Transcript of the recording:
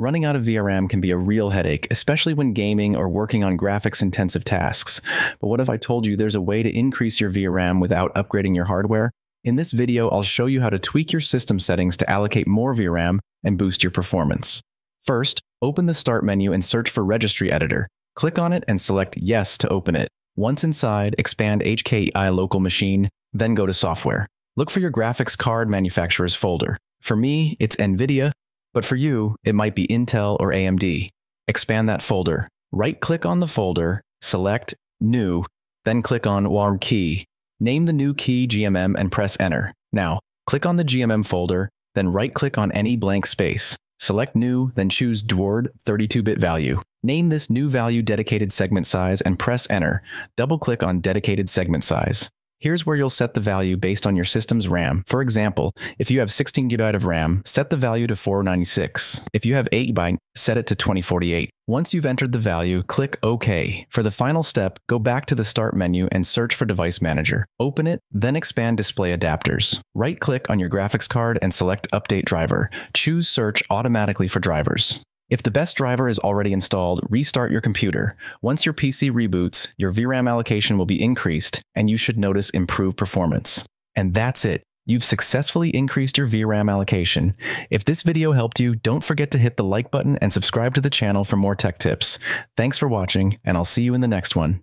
Running out of VRAM can be a real headache, especially when gaming or working on graphics intensive tasks. But what if I told you there's a way to increase your VRAM without upgrading your hardware? In this video, I'll show you how to tweak your system settings to allocate more VRAM and boost your performance. First, open the Start menu and search for Registry Editor. Click on it and select Yes to open it. Once inside, expand HKEY Local Machine, then go to Software. Look for your graphics card manufacturer's folder. For me, it's NVIDIA, but for you, it might be Intel or AMD. Expand that folder. Right click on the folder, select New, then click on Warm Key. Name the new key GMM and press Enter. Now, click on the GMM folder, then right click on any blank space. Select New, then choose DWORD 32-bit value. Name this new value dedicated segment size and press Enter. Double click on dedicated segment size. Here's where you'll set the value based on your system's RAM. For example, if you have 16GB of RAM, set the value to 496. If you have 8GB, set it to 2048. Once you've entered the value, click OK. For the final step, go back to the Start menu and search for Device Manager. Open it, then expand Display Adapters. Right-click on your graphics card and select Update Driver. Choose Search automatically for drivers. If the best driver is already installed, restart your computer. Once your PC reboots, your VRAM allocation will be increased, and you should notice improved performance. And that's it. You've successfully increased your VRAM allocation. If this video helped you, don't forget to hit the like button and subscribe to the channel for more tech tips. Thanks for watching, and I'll see you in the next one.